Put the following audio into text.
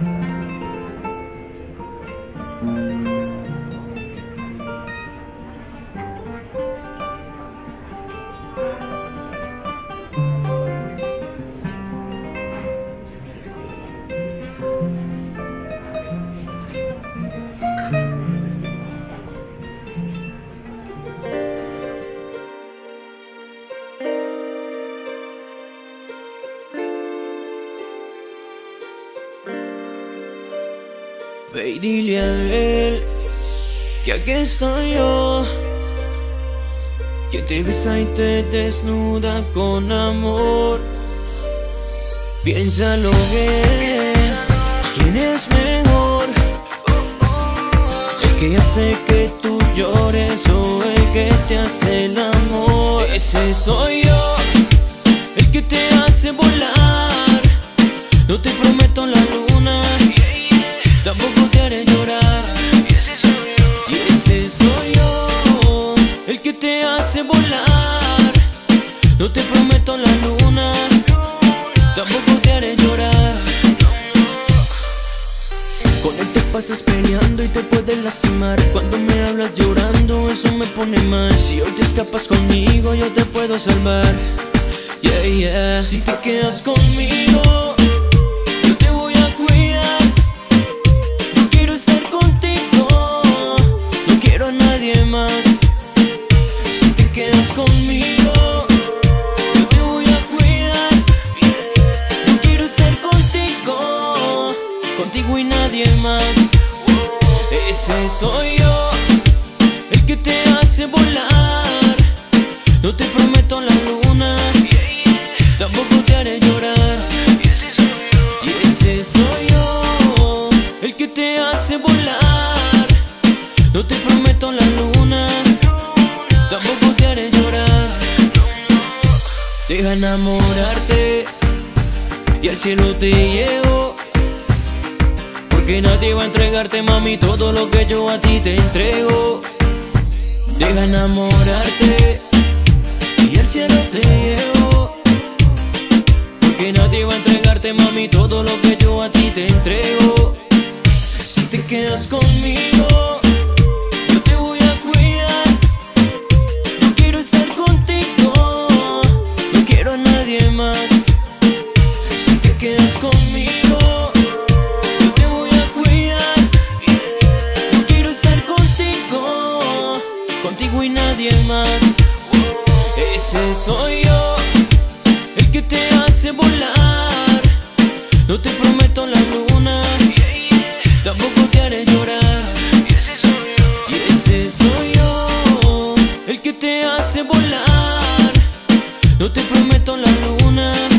Música Ve y dile a él que aquí estoy yo. Que te besa y te desnuda con amor. Piénsalo bien, ¿quién es mejor? El que hace que tú llores o el que te hace el amor. Ese soy yo, el que te hace volar. No te prometo la luna, No te prometo la luna, tampoco te haré llorar. Con él te pasas peleando y te puedes lastimar. Cuando me hablas llorando eso me pone mal. Si hoy te escapas conmigo yo te puedo salvar. Yeah, yeah. Si te quedas conmigo Ese soy yo El que te hace volar. No te prometo la luna Tampoco te haré llorar. Y ese soy yo El que te hace volar. No te prometo la luna Tampoco te haré llorar. Deja enamorarte y al cielo te llevo. Porque nadie va a entregarte, mami, todo lo que yo a ti te entrego. Deja enamorarte y al cielo te llevo. Porque nadie va a entregarte, mami, todo lo que yo a ti te entrego. Si te quedas conmigo, Ese soy yo, el que te hace volar. No te prometo la luna, tampoco te haré llorar. Y ese soy yo, el que te hace volar. No te prometo la luna.